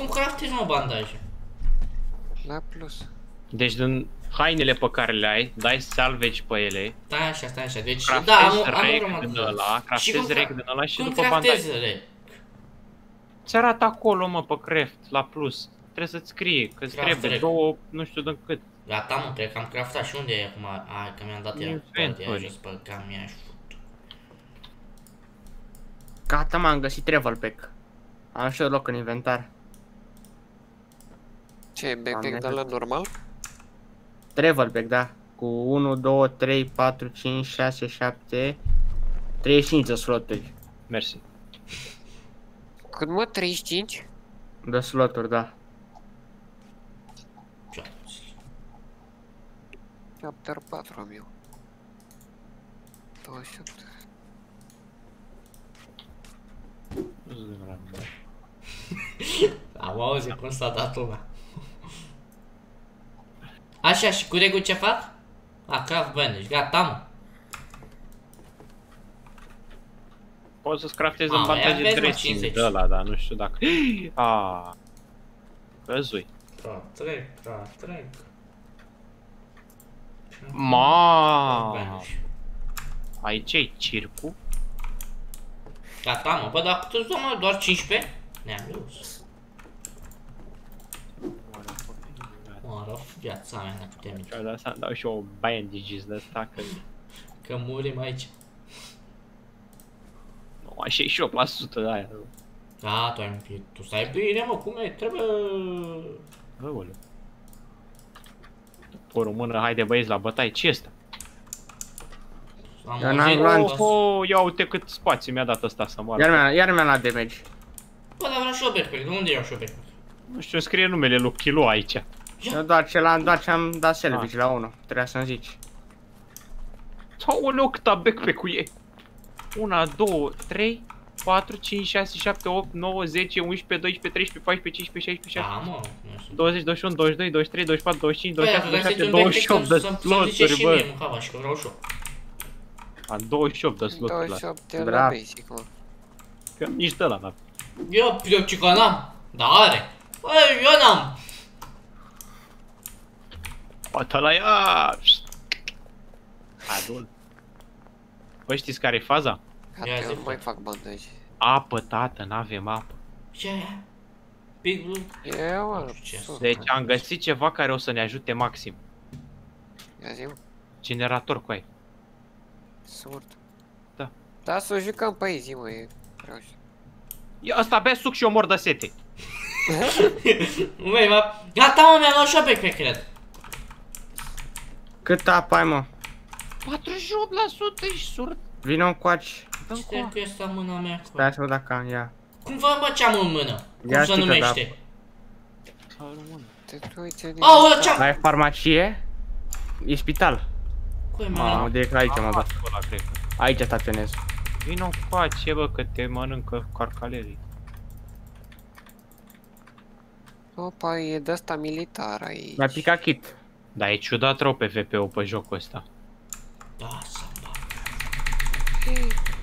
cum craftezi mă bandaje? La plus. Deci din hainele pe care le ai, dai salvage pe ele, Stai așa, stai așa, deci craftezi da, am, am rec urmat. din ăla, craftezi rec din ăla și cum după craftezi bandaj. rec? Ți arată acolo, mă, pe craft, la plus. Trebuie să-ți scrie, că îți Craft trebuie rec. două, nu știu de cât. Gata, mă, cred că am craftat și unde e acum? A, că mi-am dat ea. Inventory. Poate jos pe cam mi-a fut. Gata, m-am găsit travel pack. Am și eu loc în inventar. Ce e backpack Am de la normal? Travel pack, da. Cu 1, 2, 3, 4, 5, 6, 7, 35 de sloturi. Mersi. Cât mă? 35? De sloturi, da. Ce? Chapter 4 am eu. 28. Am auzit cum s-a dat lumea. Așa, și cu regul ce fac? A, craft bandage, gata, mă. Poți să-ți craftezi Mamă, în ia bandaje vezi, mă, dressing 50. de ăla, dar nu știu dacă... A, Căzui. Tra, trec, tra, trec. Ma, Bandage. aici e circu? Gata, mă, bă, dar cât mă, doar 15? Ne-am dus. Mă rog, viața mea, dacă te mici. Și-o dat să dau și o bandages de asta, că Că murim aici. nu, așa e și 8% de aia. Da, tu ai împit. Tu stai bine, mă, cum e? Trebuie... Aoleu. Pe română, haide băieți la bătaie, ce este? Am Eu n-am auzit, glonț. bă, Oh, ia uite cât spațiu mi-a dat ăsta să moară. Iar mi-a, iar mi-a luat damage. Bă, dar vreau și eu backpack. De unde iau și eu backpack? Nu știu, scrie numele lui Kilo aici. Eu doar ce l-am, doar ce am dat salvage la 1. Trebuia să-mi zici. Aoleu, câta backpack-ul e. 1, 2, 3, 4, 5, 6, 7, 8, 9, 10, 11, 12, 13, 14, 15, 16, 17, Da, mă, nu știu. 20, 21, 22, 23, 24, 25, Băi, 26, dacă vrei 27, să-ți un 28 de backpack, să-mi zice sloturi, și mie, bă. mă, hava, și că vreau și eu. Am 28 de sloturi la 28 de la Bravo. basic, mă. Că nici de la n-am. Eu, eu ce că n-am. Da, are. Băi, eu n-am. Poate la ea! Adul. Bă, știți care e faza? Gata, Ia eu zi, nu mai frate. fac bandaj. Apă, tată, n-avem apă. Ce e? Big Blue? Eu, mă, Nu știu ce. sus, Deci mă. am găsit ceva care o să ne ajute maxim. Ia zi, mă. Generator cu ai. Surd. Da. Da, să o jucăm pe zi, mă, e vreau și... Ia asta bea suc și eu mor de sete. Măi, mă, gata, mă, mi-am luat și eu backpack, cred. Cât apă ai, mă? 48% ești surd. Vino încoaci. Dă-mi Stai cu că este în mâna mea. Stai să văd dacă am, ia. Cum vă mă ce am în mână? Cum Ia se sticlă de numește? Te uiți din... Aoleu, ce-am... Ai farmacie? E spital. Cum e, Mamă, mă? direct aici mă dat. Ăla, cred că. Aici staționez. Vino coace, bă, că te mănâncă carcalerii. Opa, e de asta militar aici. Mi-a picat kit. Dar e ciudat rău pe VP-ul pe jocul ăsta. Da, să bag.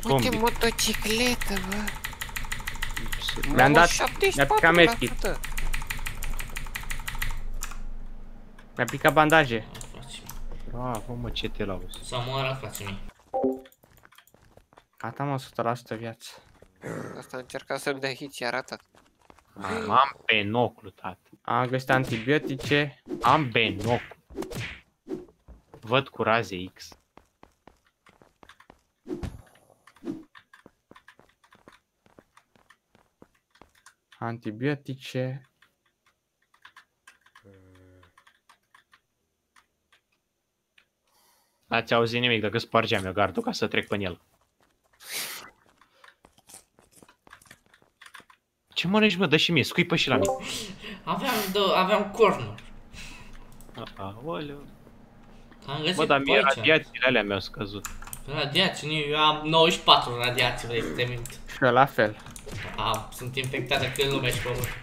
Uite Combi. motocicletă, bă. Mi-am dat- 74%. mi-a picat medkit. Mi-a picat bandaje. Ah, frații mei. Bravo, mă, ce te lauzi. Să moară, frații mei. Gata mă, 100% viață. Asta încerca să-mi dea hit și a ratat. Am binoclu, tată. Am găsit antibiotice. Am binoclu. Văd cu raze X. Antibiotice. N-ați auzit nimic dacă spargeam eu gardul ca să trec pe el. Ce mănânci, mă? Dă și mie, scuipă și la mine. Aveam, dă, aveam cornuri. Aoleu. Am găsit Bă, dar mie pe aici. radiațiile alea mi-au scăzut. Radiații, nu, eu am 94 radiații, vrei să te mint. Și eu la fel. Am, sunt infectat de când lumea și pământ.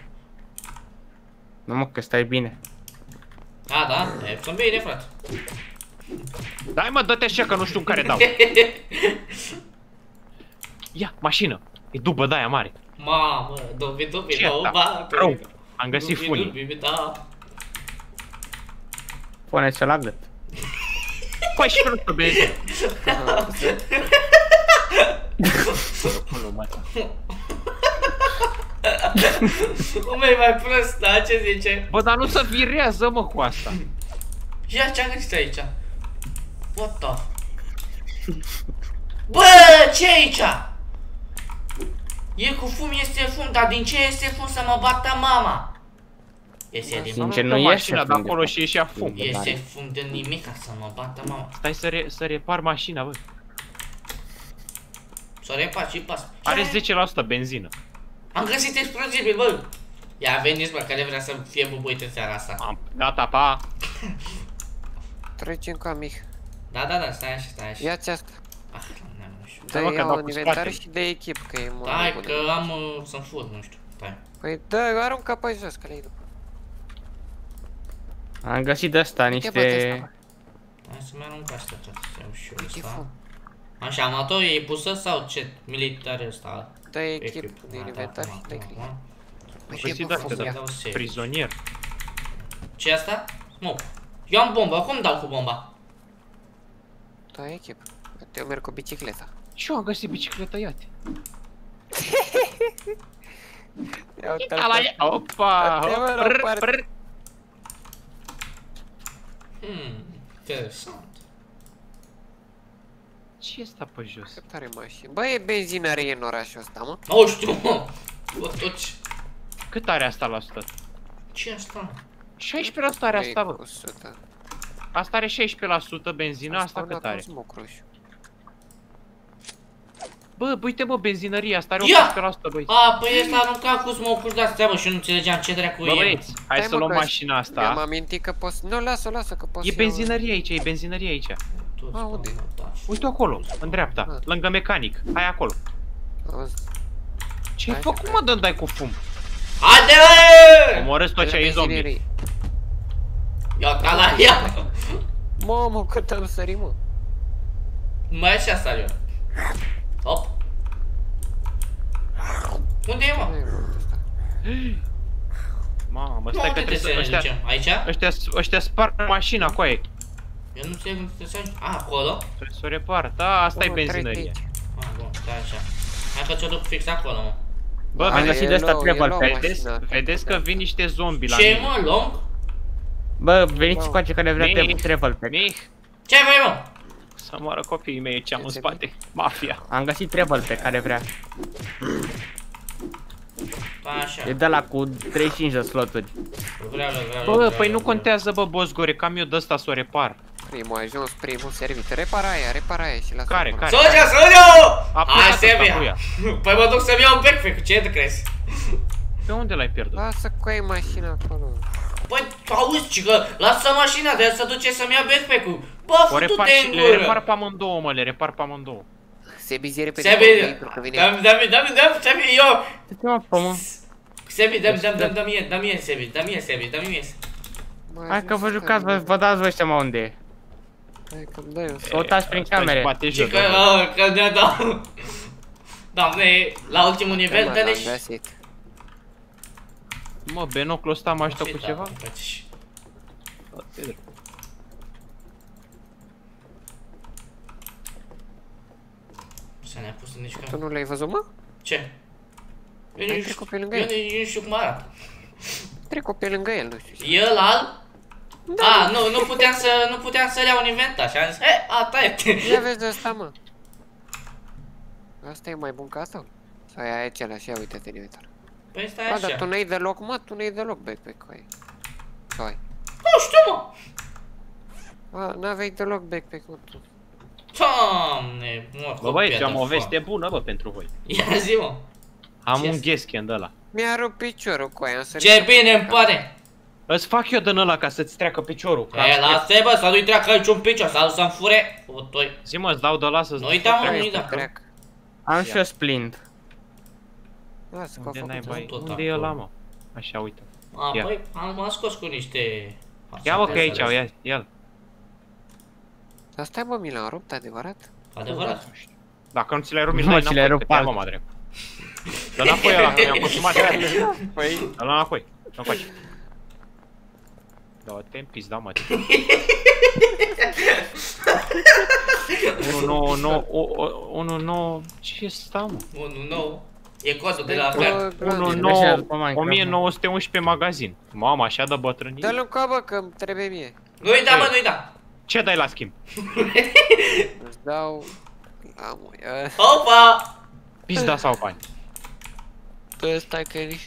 Nu mă, că stai bine. Da, da, e, sunt bine, frate. Dai mă, dă-te așa că nu știu în care dau. Ia, mașină. E dubă de aia mare. Mamă, dobi, dobi, Ce două asta? bani. Rău. Am găsit Dubi, funii. dubi, Da. Pune-ți la gât. Păi și nu benzină. Cum e mai prost, da? Ce zice? Bă, dar nu se virează, mă, cu asta. Ia ce-am găsit aici? What the? Bă, ce aici? E cu fum, este fum, dar din ce este fum să mă bată mama? Este din Sincer, Am nu luat iese mașina de fum de acolo fum. și ieșea fum. E- Este fum de nimic să mă bată mama. Stai să, re, să repar mașina, bă. Să o refac și pas. Are Ia, 10% benzină. Am găsit explozibil, bă! Ia veniți, bă, care vrea să fie bubuit în seara asta. Am, gata, pa. Trecem ca Mich. Da, da, da, stai așa, stai așa. Ia-ți asta. Ah, n-am, nu știu. Stai, mă, Dă că iau dau în cu inventar spate. și de echip, că e mult Stai mai că bun. am uh, să-mi fur, nu știu. Stai. Păi dă, aruncă pe jos, că le-ai după. Am găsit de asta Uite, bă, ăsta, niște... Hai să-mi arunc asta tot. Să iau și eu Ce ăsta. fum. Așa, amator e pusă sau ce? Militar ăsta? Dă echip Echip. din Da, inventar da, și da, dă da, click. da. Păi Păi e și pe de fum, astea, ia. da. Dau save. Prizonier. ce asta? Nu. Eu am bomba, cum dau cu bomba? Dă echip. Uite, Eu merg cu bicicleta. Și eu am găsit bicicleta, ia Ia uite la ea. Opa! Dă-te, mă, la o Prr, parte. prr. Hmm, interesant. Ce e asta pe jos? Cât are mașini? Bă, e benzinărie în orașul ăsta, mă. Nu știu, mă. Bă, tot ce... Cât are asta la 100? Ce asta? 16% are asta, bă. 100. Asta are 16% benzină, asta cât are? Smocruș. Bă, uite mă, benzinăria, asta are Ia! 18% băi. A, păi ăsta a aruncat cu smoke de astea, bă, și eu nu înțelegeam ce dracu Bă e. băieți, hai Stai, să mă, luăm că mașina Mi-am asta. amintit că poți... Nu, lasă, lasă, că poți E să iau- benzinărie aici, e benzinărie aici. Toți, A, unde? bă, da. Uite acolo, în dreapta, Ah. lângă mecanic. Hai acolo. Auzi, Ce ai Hai, făcut, hai. mă, dă dai cu fum? Haide, bă! Omorâți tot la ce ai zombie. benzinărie. Ia ta la ea. Mamă, cât am sărit, mă. Mai e și asta, eu. Hop. Unde e, mă? Nu e mult ăsta. Mamă, Nu, stai că unde trebuie trebuie să... să ne Ăștia, ducem? Aici? ăștia, ăștia sparg mașina cu aia. Eu nu înțeleg unde trebuie să ajungi. A, acolo? Trebuie să o repar. Da, asta e Mamă, trec benzinărie. aici. A, bun, stai așa. Hai că ți-o duc fix acolo, mă. Bă, Am Am vedeți, găsit de asta low, treabă e low, pe... vedeți, mașina. vedeți că vin niște zombi la Ce, mine. mă, long? Bă, veniți cu care vrea Bine. pe travel pack. Mih, Ce vrei, mă? Să moară copiii mei ce am în Ce spate. Mafia. Am găsit travel pe care vrea. Stai așa. E de la cu 35 de sloturi. Vreau, vreau, vreau. Bă, vreau, păi nu vreau. contează, bă, boss gore, că am eu de ăsta să o repar. Primul a ajuns, primul servit. Repara aia, repara aia și lasă Care, acolo. care? Sonia, Sonia! A Hai, plecat ăsta Sevia! cu ea. Păi mă duc să-mi iau un backpack, ce te crezi? Pe unde l-ai pierdut? Lasă cu ai mașina acolo. Păi, auzi, cică, lasă mașina, de să duce să-mi ia backpack-ul. Bă, O repar futu-te și în le repar gură! pe amândouă, mă, le repar pe amândouă. Sebi zi repede. Sebi, pentru că vine. dă-mi, dă-mi, dă-mi, dă-mi, Sebi, eu! Ce mă fă, mă? Sebi, dă-mi, dă-mi, dă-mi, dă-mi mie, dă-mi mie, Sebi, dă-mi mie, Sebi, dă-mi mie. Mai Hai că ajuns vă jucați, vă, care- vă dați voi seama unde e. Hai că-mi dai un Căutați prin Ăsta își camere. Bate joc, Cică, bă. oh, că ne dau. Doamne, la ultimul nivel, Mă, dă-ne l-am și... găsit. Mă, binoclul ăsta mă ajută cu Și ceva? da, frate. Să ne-a pus în nici Tu cam... nu l-ai văzut, mă? Ce? Eu Ai nici trecut pe lângă eu el. nici nu știu cum arată. Trecu pe lângă el, nu știu. El al? A, nu, nu puteam să, nu puteam să-l iau în inventar și am zis, he, a, taie Ia vezi de ăsta, mă. Asta e mai bun ca asta? Sau e același? Ia uite-te în inventar. Păi stai Ba, dar tu așa. n-ai deloc, mă, tu n-ai deloc backpack cu aia. Sau ai? Nu știu, mă. A, n-aveai deloc backpack, mă, tu. Doamne, mă, Bă, băieți, eu am o veste bună, bă, pentru voi. Ia zi, mă. Am Ce un este? ghesken de ăla. Mi-a rupt piciorul cu aia, am sărit Ce pe bine îmi picior. pare. Îți fac eu din ăla ca să-ți treacă piciorul. că am E, scris- lasă bă, să nu-i treacă aici un picior, să să-mi fure. O, toi. Zi mă, îți dau de ăla să-ți Nu uita, mă, treacă. nu-i da. Treacă. Am și eu splint. Lasă că a Unde făcut. n-ai bai? tot Unde e acolo. ăla, mă? Așa, uite. A, Ia. păi, am, m-am scos cu niște... Ia mă că e aici, Înțeles. ia, ia Dar stai, bă, mi l-am rupt, adevărat? Adevărat. Dacă nu ți le-ai rupt, Nu, mi-l dai ți le-ai înapoi, rupt că te-am, alt. mă, drept. Dă înapoi ăla, că mi-am consumat Păi, Dă-l înapoi. Nu faci. Da, te împis, da, mă. 1, 9, 9, 1, 9, ce sta, mă? Unul nou. E codul de la Bă, Fer. grande. 1, Așa 9, după Minecraft, 1911 magazin. Mamă, așa de bătrânii? Dă-l în coabă că îmi trebuie mie. Nu-i da, mă, nu-i da. Ce dai la schimb? Îți dau... La mă, Opa! Pizda sau bani? Bă, stai că e nici...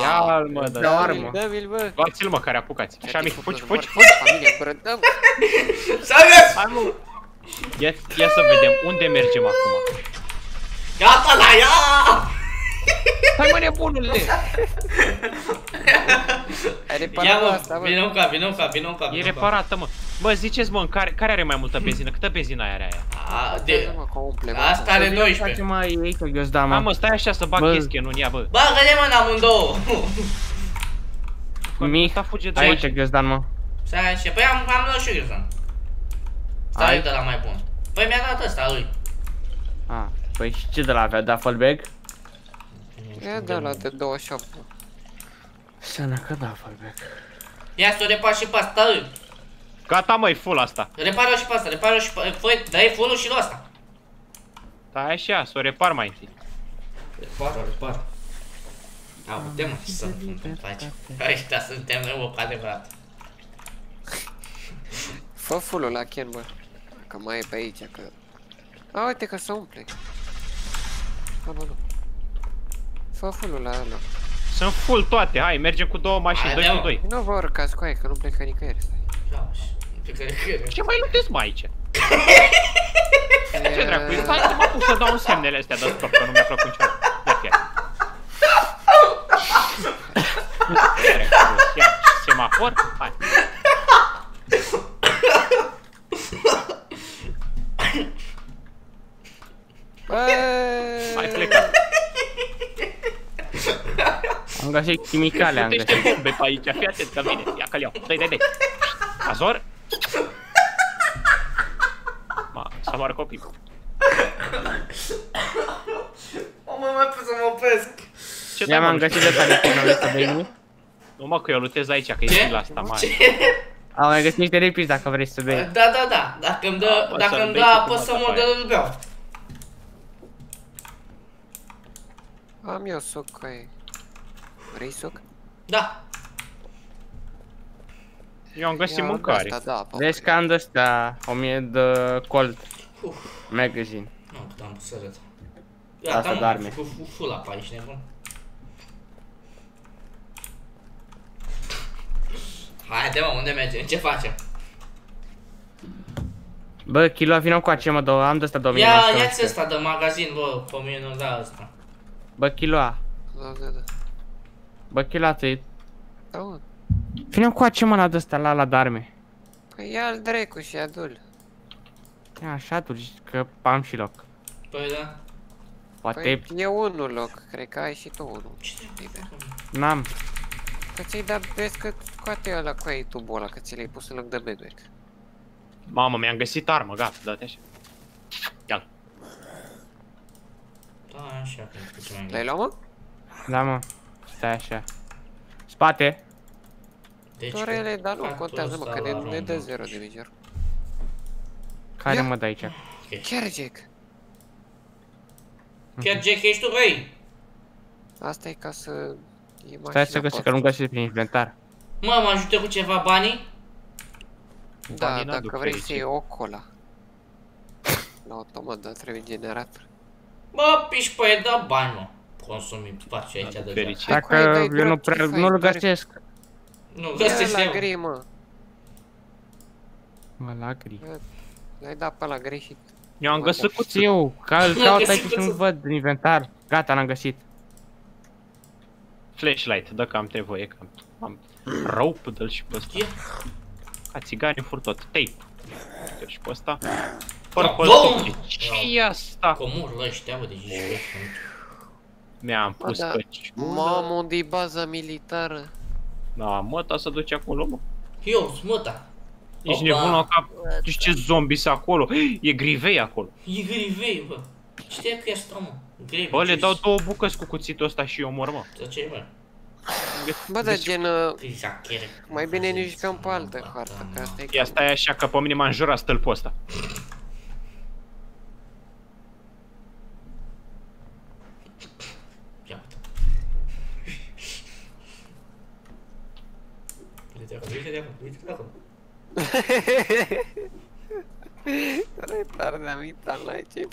Ia-l, mă, Da, dă armă. Dă-mi-l, bă. Luați-l, mă, care apucați. Așa, mic, fugi, fugi. Fugi, familia, cură, dă S-a găs! Hai, mă. Ia, ia să vedem unde mergem acum. Gata la ea! Hai mă, nebunule! Ai Ia reparat mă, asta, bă. vină ca, vină ca, vină ca. E reparată, mă. Bă, ziceți, mă, în care, care are mai multă benzină? Câtă benzină are aia? A, Dă, de... mă, că umple, mă. Asta are Face 12. mai ei că eu da, Hai, mă. mă, stai așa să bag Bă. chestie în ea, bă. Bagă-le mă în amândouă. Mic, Ăsta fuge de aici aici. eu da, mă. Stai așa, păi am, am luat și eu Ghiozdan. Stai Ai? de la mai bun. Păi mi-a dat ăsta lui. Ah, păi și ce de la avea, da fallback? Ia dă la de 28. mă. Seama că da fallback. Ia să o repar și pe asta, lui. Gata, mă, e full asta. Repară-o și pe asta, repară-o și pe... Fă, dai full și lui ăsta. Stai așa, să o repar mai întâi. Repară, repară. A, putem mă, să faci. Ăștia suntem noi, cu adevărat. Fă full la Ken, bă. Că mai e pe aici, că... A, uite că se umple. Nu, nu, nu. Fă full la ăla. Sunt full toate, hai, mergem cu două mașini, Hai, 2 dă-mă. cu 2. Nu vă urcați cu aia, că nu plecă nicăieri, stai. Ia, și- pe care cred. Ce mai lutezi mai aici? Ce dracu? Stai să mă pun să dau un semnele astea de stop, că nu mi-a plăcut niciodată. Ia fie. Ia, semafor? Hai. Hai, Bă, pleca. Am găsit chimicale, am Putește găsit. bombe pe aici, fii atent că vine. Ia că-l iau. Dai, dai, dai. Azor? Ma, să moară copii. O, mă, mai pot să mă opresc. Ce Ia dai, m-am mă, găsit de tare pe năviță de inimii. Nu mă, că eu lutez aici, că e Ce? la asta mare. Ce? Am mai găsit niște repici dacă vrei să bei. Da, da, da. Dacă îmi dă, Ah, bă, dacă să-mi îmi bei dă și apă tu, să mă, mor de după îl beau. am eu suc cu aia. Vrei suc? Da. Eu am găsit Ia, mâncare. Asta, da, apă. Vezi că am de ăsta 1000 de colt Uf. magazine. Nu, cât am să arăt. Asta Gata, mă, doarme. cu cu full apa, ești nebun. Haide mă, unde mergem? Ce facem? Bă, kilo vină cu aceea, mă, două, am de ăsta 2000 Ia, ia-ți ăsta de magazin, bă, pe mine nu da ăsta. Bă, kiloa. Da, da, da. Bă, kiloa, tu Da, mă. Vină cu aceea mâna de ăsta la la darme. Păi ia-l drecu și adul. Ia, așa tu zici că am și loc. Păi da. Poate Păi e unul loc, cred că ai și tu unul. Ce Liber. n-am. Că ți-ai dat, vezi că scoate ăla cu ai tubul ăla, că ți l-ai pus în loc de bedwerk. Mamă, mi-am găsit armă, gata, dă-te așa. Ia-l. Da, așa, cred că ce mai L-ai luat, mă? Da, mă. Stai așa. Spate. Deci, Doar ele, dar nu factul contează, mă, ăsta că la ne, ne dă rondul. 0 de major. Care Ia. mă dă aici? Chiar, Jack. Chiar Jack ești tu, băi? Asta e ca să... E Stai să găsesc, că nu găsesc prin inventar. Mă, mă ajută cu ceva banii? Da, Banii n-aduc dacă vrei să fericire. iei o cola. La automat, dar trebuie generator. Bă, piși pe el, dă bani, mă. Consumi, faci aici Aduc deja. fericire. Hai cu aia, Dacă dai eu nu drop, prea, ce faci, nu-l doar- găsesc. Nu, Ia găsești la eu. gri, mă. Mă, la gri. L-ai dat pe la greșit. Eu am găsit cu Eu, ca îl L-am caut găsit aici și nu cuțul. văd în inventar. Gata, l-am găsit. flashlight, dă că am nevoie, că am, am rope, dă-l și pe ăsta. Ia. Ca țigani în fur tot, tape. Dă și pe ăsta. Purple bum! topic. ce e asta? Comurul ăștia, bă, deci ești Mi-am Bă, pus da. căciulă. Mamă, unde e baza militară? Da, mă, ta să duce acolo, mă. Eu, smăta. Ești Opa. nebun la cap. Tu știi ce zombi sunt acolo? E grivei acolo. E grivei, bă. Știe că ești omul. Grei, Bă, le dau două bucăți cu cuțitul ăsta și eu mor, mă. Să ce mă? Bă, dar gen, uh, Zachere. mai bine ne jucăm pe altă hartă, că asta e Ia stai așa că pe mine m-a înjurat stâlpul ăsta. Ia uite. Uite acolo, uite de acolo, uite de acolo. Retard, am uitat la ce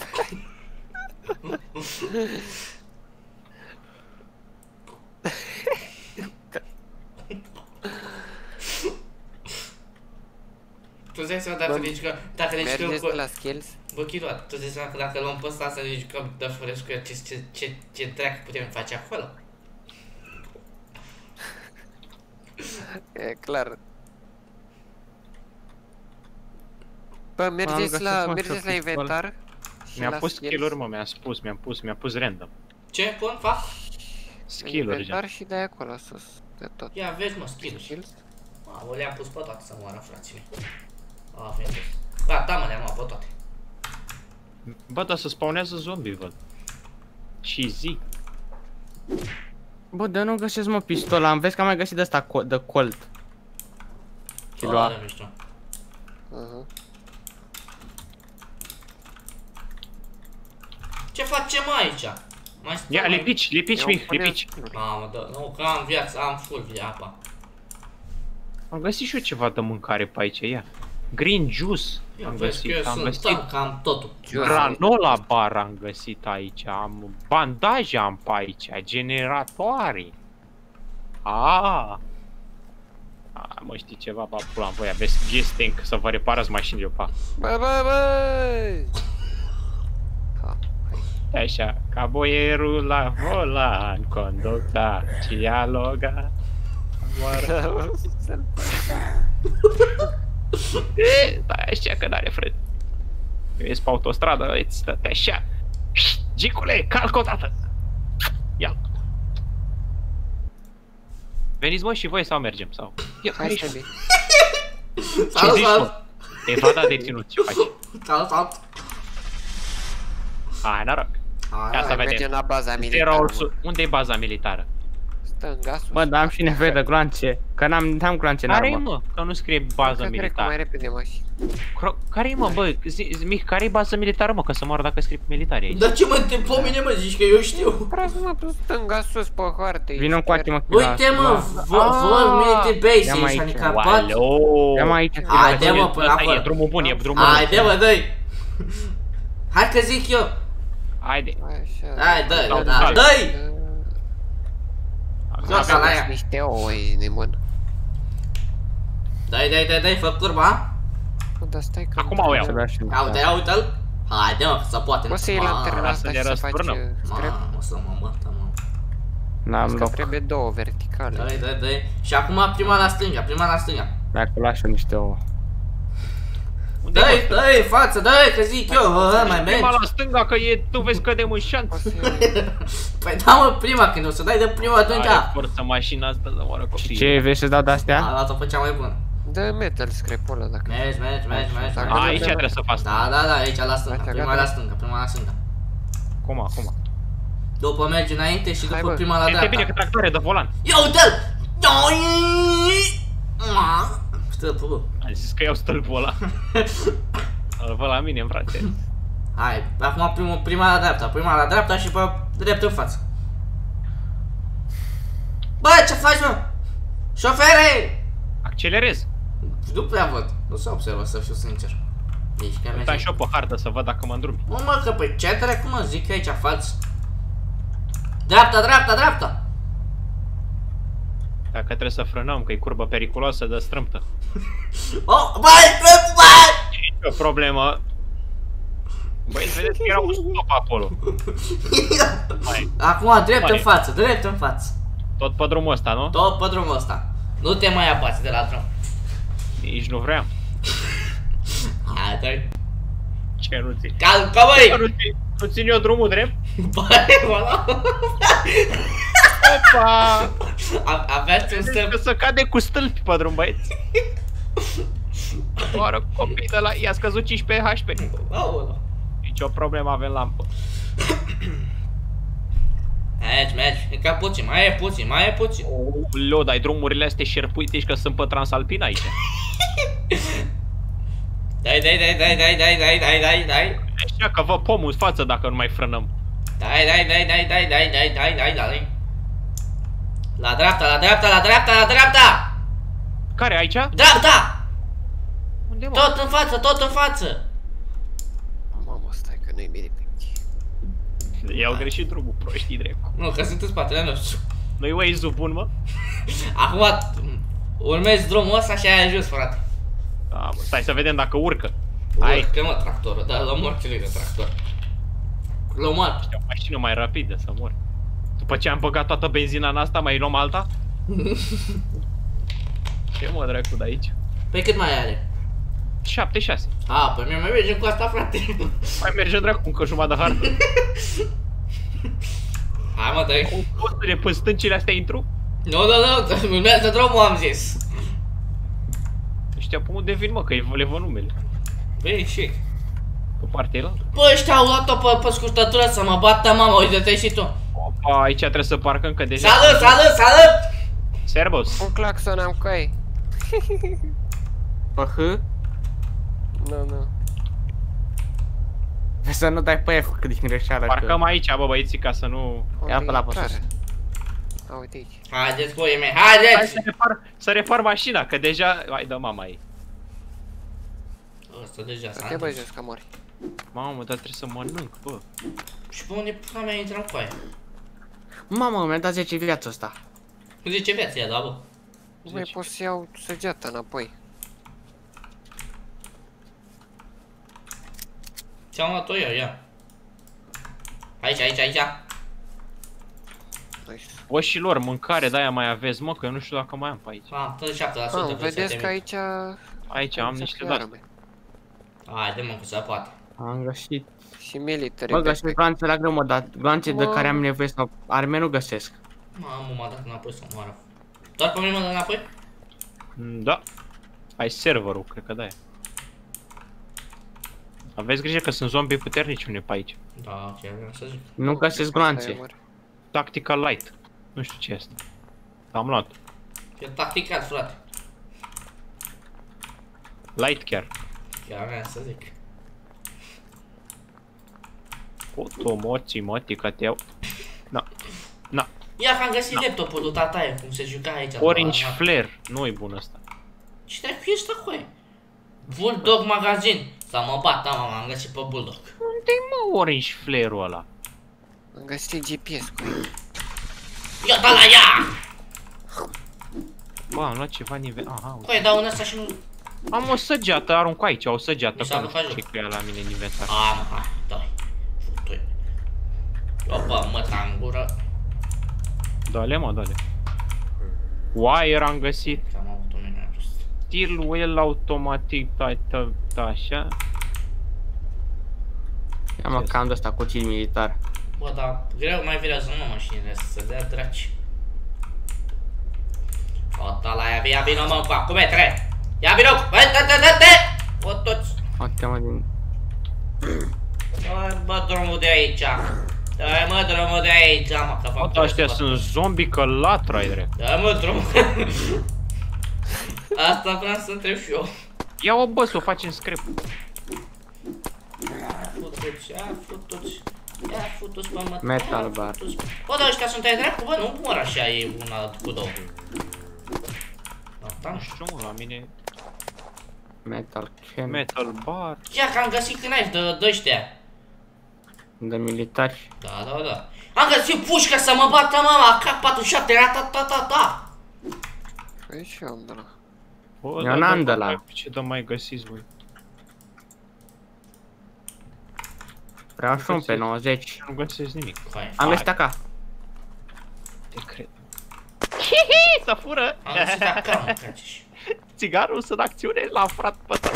Tu îți dai seama dacă Bă, ne jucăm, dacă ne jucăm Mergeți cu... la skills? Bă, Chidoat, tu îți dai seama că dacă luăm pe ăsta să ne jucăm de forest cu el, ce, ce, ce, ce treacă putem face acolo? E clar. Bă, Am mergeți găsit, la, mă, mergeți la și-o inventar și Mi-a la pus skills. skill-uri, mă, mi-a spus, mi-a pus, mi-a pus random. Ce? Pun? Fac? Skill-uri, gen. Inventar și de acolo sus, de tot. Ia, vezi mă, skill Skills? Mamă, le-am pus pe toate să moară frații mei. A, fie Gata, mă, le-am luat pe toate. Bă, dar se spawnează zombie, văd. Și zi. Bă, de nu găsesc mă pistol, am vezi că am mai găsit de asta co- de Colt. Și Ăla lua. de mișto. Aha. Ce facem aici? Mai stăm Ia, mai- lipici, lipici, Eu mic, puneam lipici. skill-uri. Mamă, da, nu, că am viață, am full via apa. Am găsit și eu ceva de mâncare pe aici, ia. Green juice Ia, am vezi că eu găsit, am sunt găsit tank, am totul. granola bar am găsit aici, am bandaje am pe aici, generatoare. A. A, mă știi ceva, ba pula în voi, aveți gas tank să vă reparați mașinile, pa. Bă, bă, bă! Ha, Așa, ca boierul la volan, conducta dialoga. Moară. Să-l E, Stai așa că n-are frân. Ești pe autostradă, îți stă așa. Gicule, calc o dată. Ia. Veniți mă și voi sau mergem? Sau? Ia, care Hai ești? să bine. Ce Salut, zici, salut! mă? Evada deținut, ce faci? Salut, salut! Hai, noroc. Hai, Ia să Hai, vedem. mergem la baza Era militară, mă. ursul. Unde e baza militară? Stânga, sus. Bă, dar am și nevoie de gloanțe, că n-am, n-am gloanțe în Care e, armă. mă? Că nu scrie bază Că trec mai militară. repede mașini. Cro- Care e, mă, bă? Zi, zi, Mic, care e bază militară, mă? Că să moară dacă scrie militari aici. Dar ce mă întreb pe mine, mă, zici că eu știu? Vreau să mă duc stânga sus pe hartă. Vino cu mă, Uite, mă, Ah. vor military base Ia-mă aici, aici. adică pat. Alo! Ia mai aici. Haide, mă, până Asta acolo. E drumul bun, e drumul bun. Haide, mă, dă-i! Hai că zic eu! Haide. Așa. Hai, dă-i, Dau, da, dau. dă-i! Avem Joacă la ea. niște ouă, ești nebun. Dă-i, dă-i, dă-i, dă-i, fă curba, ha? Bă, dar stai că... Acum o iau. Să lași în Ia uite, ia uite-l! Haide, mă, să poate. O să iei Mamă, lanterna să asta ne și să faci răsturnăm. uh, scrap. Mamă, o să mă bată, mă. N-am Că loc. trebuie două verticale. Dă-i, dă-i, dă-i. Și acum prima la stânga, prima la stânga. Dacă lași eu niște ouă. Unde Dă-i, mă? dă-i, față, dă-i, că zic eu, bă, mai mergi. Prima la stânga, că e, tu vezi că de în O șanț. să... Păi da, mă, prima, când o să dai de prima atunci. Are forță mașina asta să moară copiii. Ce, vrei să dau A de-astea? luat-o pe cea mai bună. Dă metal scrap-ul ăla dacă... Mergi, mergi, mergi, mergi. Dacă- mergi. A, aici trebuie să faci. Da, da, da, aici la stânga, Gata, prima gata. la stânga, prima la stânga. Cum, acum? După mergi înainte și Hai, după bă. prima la Este bine că dreapta. tractoare de volan. Ia uite-l! Doi! Ma! Stăpă, bă. Am zis că iau stâlpul ăla. Îl văd la mine, frate. Hai, acum primul, prima la dreapta, prima la dreapta și pe drept în față. Bă, ce faci, mă? Șofere! Accelerez. Nu prea văd, nu se observă, să fiu sincer. Deci că Îmi merge. dai și eu pe hartă să văd dacă mă îndrumi. Mă, mă, că pe ce trec, mă, zic aici față. Dreapta, dreapta, dreapta! Dacă trebuie să frânăm, că e curbă periculoasă de strâmtă. Oh, băi, băi, băi! E o problemă. Băi, vedeți că era un stop acolo. Hai, Acum, drept Hai. în față, drept în față. tot pe drumul ăsta, nu? Tot pe drumul ăsta. Nu te mai abați de la drum. Nici nu vreau. Hai, dai. Ce nu ții? Calcă, Bă, băi! Nu țin, nu țin eu drumul drept? Băi, mă, Opa! A- Aveați un Că step. să cade cu stâlpi pe drum, băieți. Oară copii de la... I-a scăzut 15 HP. Aoleu. Nici o problemă, avem lampă. Mergi, mergi, încă puțin, mai e puțin, mai e puțin. Leo, dai drumurile astea șerpuite și că sunt pe Transalpina aici. Dai, dai, dai, dai, dai, dai, dai, dai, dai, dai. Așa că vă pomul în față dacă nu mai frânăm. Dai, dai, dai, dai, dai, dai, dai, dai, dai, dai. La dreapta, la dreapta, la dreapta, la dreapta! Care aici? Dreapta! Unde mă? Tot în față, tot în față! Mamă, stai că nu-i bine pe aici. I-au greșit drumul, proștii drept. Nu, că sunt în spatele nostru. Nu-i Waze-ul bun, mă? Acum urmezi drumul ăsta și ai ajuns, frate. Da, mă, stai să vedem dacă urcă. Hai. Urcă, mă, tractorul, da, luăm oricine de tractor. Luăm alt. E o mașină mai rapidă să mor. După ce am băgat toată benzina în asta, mai luăm alta? Ce mă dracu de aici? Păi cât mai are? 76. A, pe mine mai mergem cu asta, frate. Mai merge dracu încă jumătate de hartă. Hai, mă, dai. Cu posturile pe stâncile astea intru? Nu, nu, nu, urmează drumul, am zis. Ăștia pe unde vin, mă, că le vă numele. Băi, și. Pe partea elaltă. Bă, ăștia au luat-o pe, pe scurtătură să mă bată mama, uite-te și tu. Opa, aici trebuie să parcăm că deja... Salut, salut, salut! Servus! Un claxon am cu ei. Pe H, Nu, nu. să nu dai pe F cât din greșeală. că- Parcăm aici, bă, băieții, ca să nu... Unde Ia pe la e pe sus. intrarea? A, uite aici. Haideți, boie mei, Hai haideți! să repar, să repar mașina, că deja... Hai, dă mama ei. Ăsta deja s-a Te băi întors. jos că mori. Mamă, dar trebuie să mănânc, bă. Și pe unde pula mea intrăm cu aia? Mamă, mi-a dat 10 viață ăsta. Cu 10 viață i-a dat, bă. Nu mai pot să iau săgeata înapoi. Ți-am luat-o eu, ia. Aici, aici, aici. Nice. Bă, și lor, mâncare de-aia mai aveți, mă, că eu nu știu dacă mai am pe aici. Ah, tot 7%. Ah, vrei să vedeți te că mici. aici... Aici am niște date. Haide, mă, că se poate. Am găsit. Și military Bă, găsesc backpack. gloanțe la greu, mă, dar gloanțe de Mă. care am nevoie sau arme nu găsesc. Mamă, m-a dat înapoi să moară. Doar pe mine mă dă înapoi? Mm, Da. Ai serverul, cred că da. Aveți grijă că sunt zombie puternici unii pe aici. Da, ce vreau să zic. Nu găsesc gloanțe. Tactical light. Nu știu ce este. Am luat. E tacticat, frate. Light chiar. Chiar vreau să zic. Foto, moții, mătii, că te iau. Na. Na. Ia că am găsit laptopul lui tataie, cum se juca aici. Orange la- flare. Nu e bun ăsta. Ce dracu e ăsta, coi? Bulldog magazin. Să mă bat, da, mama, am găsit pe Bulldog. Unde-i mă orange flare-ul ăla? Am găsit GPS cu ei. Ia, da la ea! Bă, am luat ceva nivel... Aha, uite. Coi, dau un ăsta și nu... Am o săgeată, arunc aici, o săgeată. Mi s-a că nu aruncat știu joc. ce că e la mine în inventar. A, mă, hai, dai. Futui. Opa, mă, ta în gură. Dale, mă, dale. Wire am găsit. Că am avut un minune prost. Steel wheel automatic, da, da, da, așa. Ia mă, cam de ăsta, cuțit militar. Bă, dar greu mai vrea să nu mașinile să se dea draci. O, da la ea, ia vino mă cu cu metre. Ia vino, bă, te, te, te, te! O, toți. Uite mă din... Dă-i, bă, drumul de aici. Dă-i, mă, drumul de aici, mă, că fac Bă, ăștia prost, bă. sunt zombie că latră, ai drept. Dă-i, mă, drumul. Asta vreau să întreb și eu. Ia-o, bă, să o facem scrap. Ia futuți, ia futuți. Ia futuți pe mă. Metal ia bar. futuți. Bă, dar ăștia sunt ai dracu, bă, nu mor așa, e una cu două. Da, da, Nu nu știu. știu, mă, la mine Metal chem. metal bar. Ia că am găsit knife de, de ăștia. De militari. Da, da, da. Am găsit pușcă să mă bată mama, K47, ta ta ta ta. Păi și eu am de la. Bă, Eu da, n-am da, de la. bă, Ce dă mai găsiți voi? Vreau și un pe 90. Nu găsesc nimic. Hai, Am hai. găsit acá. Te cred. Hihi, să fură! Am găsit acá, mă, caciși. Țigarul sunt în acțiune, l-am furat pe ăsta.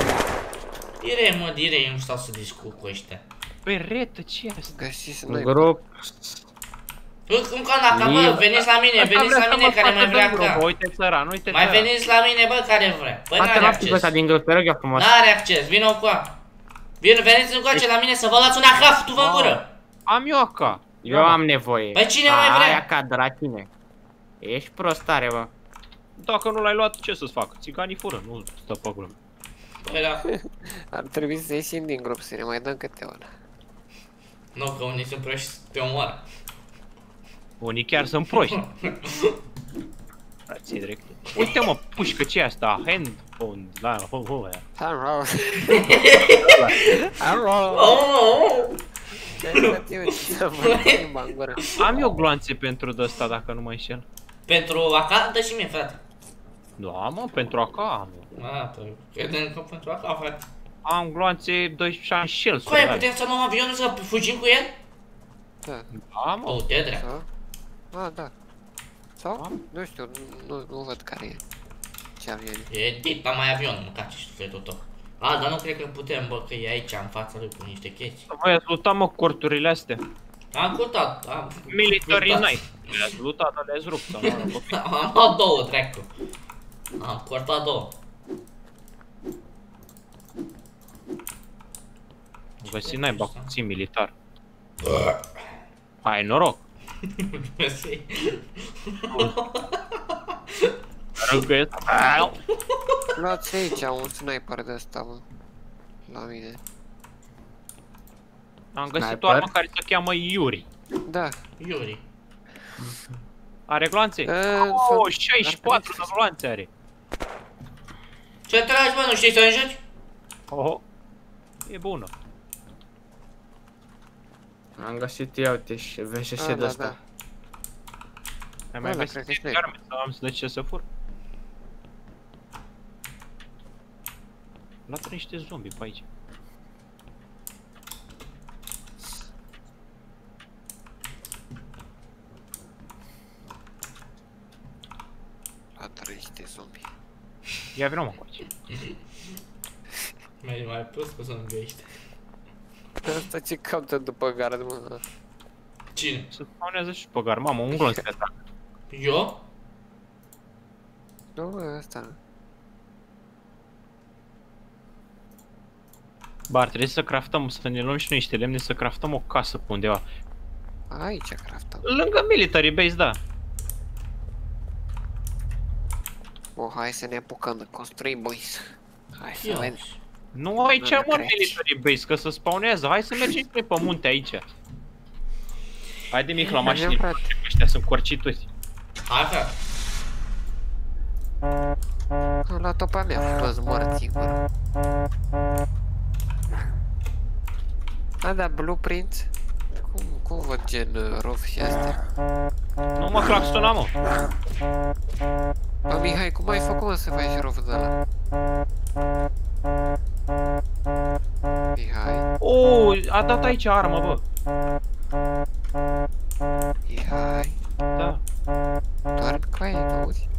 Direi, mă, direi, nu stau să discut cu ăștia. Peretă, ce e asta? Găsiți noi. Grup. Încă încă o dată, bă, Eu- veniți la mine, Asta veniți vrea la să mine mă care facă mai vrea de grup, ca. Uite țăran, uite Mai țăran. veniți la mine, bă, care vrea. Păi Poate n-are la tipul ăsta acces. din grup, te rog eu frumos. N-are acces, vină cu a. Vin, veniți încoace la mine să vă luați un ahaf, tu vă în gură. Am eu aca. Eu am nevoie. Păi cine mai A, vrea? Aia ca de la tine. Ești prostare, bă. Dacă nu l-ai luat, ce să-ți fac? Țiganii fură, nu stă pe acolo. Păi da. Ar trebui să ieșim din grup să ne mai dăm câte una. Nu, că unii sunt proști te omoară. Unii chiar sunt proști. Frații direct. Uite mă, pușcă ce e asta? Handphone, la, ho, ho, aia. Hello. Hello. Oh! Ce să să vă limba în gură. Am eu gloanțe pentru de-asta, dacă nu mă înșel. Pentru acá, dă și mie, frate. Da, mă, pentru aca am eu. A, păi, credem că pentru acá, frate. Am gloanțe 12 ani shell Păi, putem să luăm avionul să fugim cu el? Da. Da, mă. O, te drept. Sau? Ah, da. Sau? Nu știu, nu, nu văd care e. Ce avion e. E dita mai avionul, măcar ce sufletul tău. A, dar nu cred că putem, bă, că e aici, în fața lui, cu niște chestii. Voi ați lutat, mă, corturile astea. Am curtat, am... Military curtat. Night. Le-ați lutat, dar le-ați rupt. sau nu, copii. Am luat două, dracu. Am cortat două. Am găsit naiba cu țin militar. Ai noroc. Mersi. Râgăiesc. Luați aici un sniper de ăsta, mă. La mine. Am găsit o Sniper? armă care se cheamă Yuri. Da. Iuri. Are gloanțe? E, Oh, sunt- 64 de gloanțe are. Ce tragi, bă, nu știi să înjuri? Oho. E bună. Am găsit, ia uite, și VSS Ah, de da, asta. da. Ai mai Ăla găsit cred că și noi. arme sau am să de ce să fur? Latră niște zombi pe aici. La 300 zombi. Ia vină mă cu aici. Mai mai pus că sunt găiește. Asta ce caută după gard, mă. Cine? Se spawnează și pe gar. Mamă, un glonț pe asta. Eu? Nu, bă, ăsta. Ba, ar trebui să craftăm, să ne luăm și noi niște lemne, să craftăm o casă pe undeva. Aici craftăm. Lângă military base, da. Bă, hai să ne apucăm de construim, boys. Hai să Eu. vedem. Nu aici, Nu mă, crezi. military base, că se spawnează. Hai să mergem noi pe munte aici. Haide, mic, la Mergem, mașini. frate. Ăștia sunt corcitoși. Hai, frate. Am luat-o pe a mea, toți morți, gură. A, da, blueprints? Cum, cum văd gen uh, roof și astea? Nu mă claxona, mă. Bă, Mihai, cum ai făcut mă, să faci roof de ăla? Mihai, O, a dat aici armă, bă. Mihai, Da. doar cu aia, nu auzi?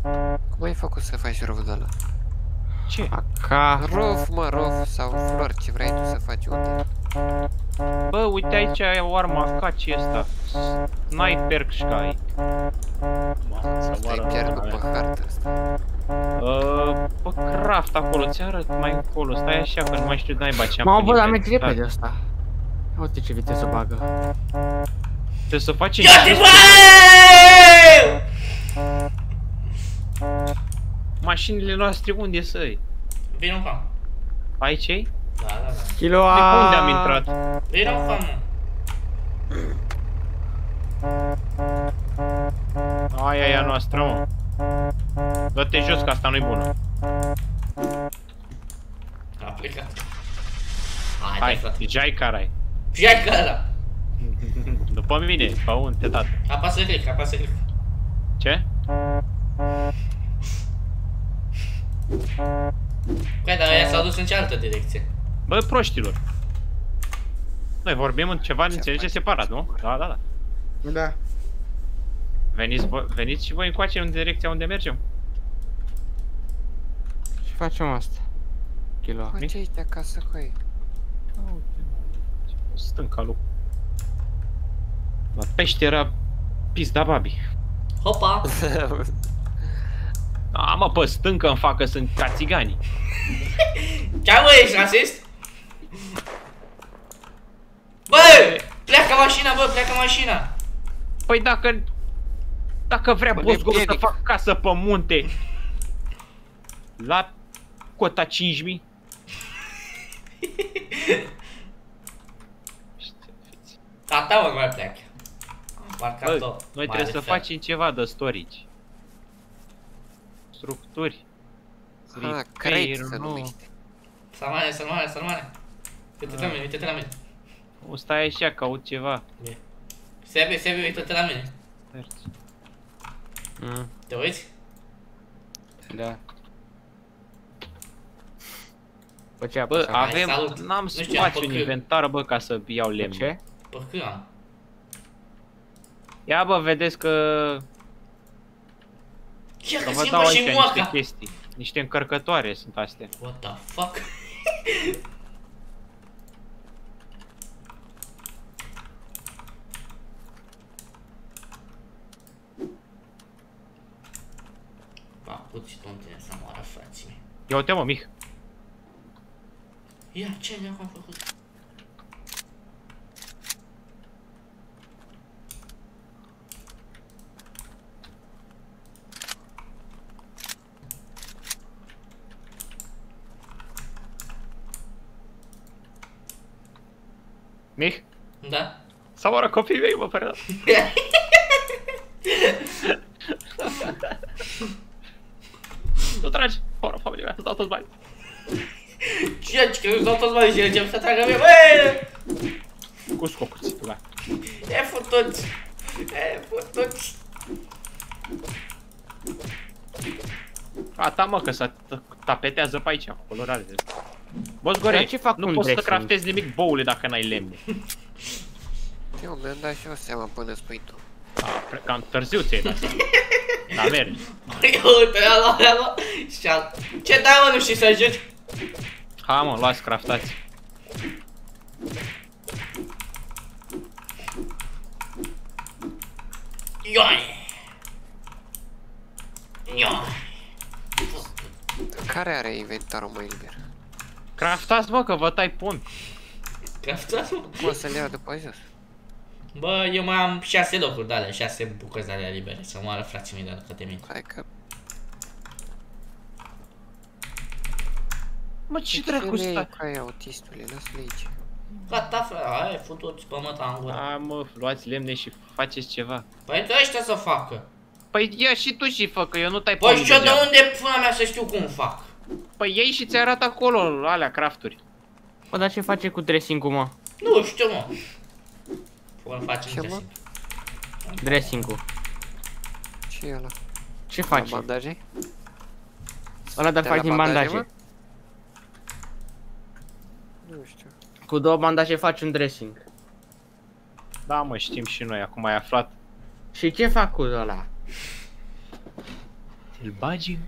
Cum ai făcut să faci roof de ăla? Ce? Ca... Roof, mă, roof sau flori, ce vrei tu să faci unde? Bă, uite aici e o armă AK ce ăsta. Sniper Sky. Stai chiar după hartă asta. Uh, Bă, craft acolo, ți arăt mai încolo, stai așa că nu mai știu naiba ce am Mă, bă, primit dar pe merge listat. repede asta. Ia Uite ce viteză bagă. Trebuie să facem Ia-te, și bă! mașinile noastre unde să-i? Vino cam. Aici e? Da, da, da. Kilo De a... unde am intrat? Vino cam, mă. Aia e a noastră, mă. Dă-te jos că asta nu-i bună. A plecat. Hai, Hai, frate. jai carai. Fii cara. După mine, pe unde, tată. Apasă click, apasă click. Ce? Păi, dar ăia s-au dus în cealaltă direcție. Bă, proștilor. Noi vorbim în ceva, Ce înțelege faci? separat, nu? Da, da, da. Da. Veniți, vo- veniți și voi încoace în direcția unde mergem. Și facem asta. Kilo. Faci aici acasă cu ei. Stânca lui. La pește era pizda babi. Hopa! A, mă, pe stâncă îmi fac că sunt ca țiganii. Ce mă, ești rasist? Bă! Pleacă Pleacă mașina, bă, pleacă mașina. Păi dacă... Dacă vrea Bă, Bosco să nepiedic. fac casă pe munte... La cota 5000? Tata, mă, nu mai pleacă. Am parcat Bă, tot. noi Mai trebuie să de fel. facem ceva de storage. Structuri. Ha, Repair, crate se nu. numește. Salmane, salmane, salmane. Uite-te la mine, uite-te la mine. O, stai așa, caut ceva. Sebi, Sebi, uite-te la mine. Mergi. Mm, Te uiți? da. Pe ce Bă, apăsat? avem... salut. N-am Nu știu, am spațiu în făcut- inventar, bă, ca să iau Pe lemn. ce? Pe cât am? Ia, bă, vedeți că... Ia Că că vă schimbă dau și aici niște moaca. chestii. Niște încărcătoare sunt astea. What the fuck? Ba, puțin nu tine să moară frații mei. Ia uite, mă, Mih. Ia, ce ne-am făcut? Mih, Da? să moară copiii mei, mă, fără. Nu tragi, fără familia mea, să dau toți bani. Ce, ce, că îți dau toți banii și încep să tragă mie, băi! Cu scocuțitul ăla. E futut! E futut! Gata, mă, că se tapetează pe aici, cu colorare. Bă, Zgore, Dar ce fac nu un poți să dressing? craftezi nimic, boule, dacă n-ai lemne. Eu mi-am dat și eu seama până spui tu. A, cred că am târziu ți-ai dat seama. Dar mergi. Ia uite, ia lua, ia lua! Și al... Ce dai, mă, nu știi să joci? Hai, mă, luați craftați. Ioane! Ioane! Care are inventarul mai liber? Craftați, mă, că vă tai pun. Craftați, mă? Poți să le iau după jos. Bă, eu mai am 6 locuri de alea, 6 bucăți de alea libere, să moară frații mei de dacă te mint. Hai că... Mă, ce De dracu le iei stai? cu aia autistule? Lasă-le aici. Gata, frate, hai, futu-ți pe măta în gură. A, mă, luați lemne și faceți ceva. Păi tu ăștia să facă. Păi ia și tu și fă, că eu nu tai Păi pun și eu de degeaba. unde pula mea să știu cum fac? Păi iei și ți arată acolo alea crafturi. Bă, dar ce face cu dressing-ul, mă? Nu știu, mă. Fără facem Ce, ce mă? simt. Dressing-ul. ce e ăla? Ce La face? bandaje? Ăla de De faci la din bandaje, bandaje. Nu știu. Cu două bandaje faci un dressing. Da, mă, știm și noi, acum ai aflat. Și ce fac cu ăla? Îl bagi în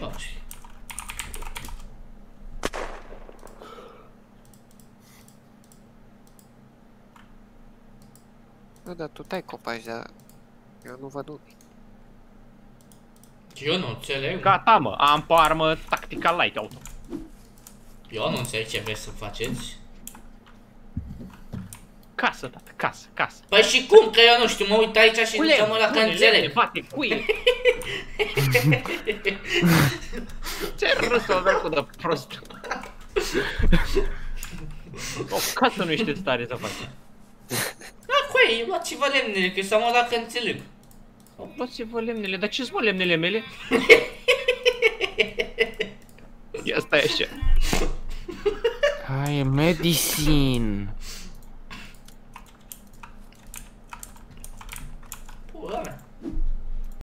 Eu știu. Nu, dar tu tai copaci, dar... Eu nu văd unde. Eu nu înțeleg. Gata, mă, am pe armă tactical light auto. Eu nu înțeleg ce vreți să faceți. Casă, tată, casă, casă. Păi și cum? Că eu nu știu, mă uit aici și Cu ziceam ăla că lemne, înțeleg. lemne, bate, cuie. Ce râs o dracu de prost. O casă nu ești în stare să faci. Da, coi, luați-vă lemnele, că să mă dacă înțeleg. Luați-vă lemnele, dar ce-s mă lemnele mele? Ia stai așa. Hai, medicine.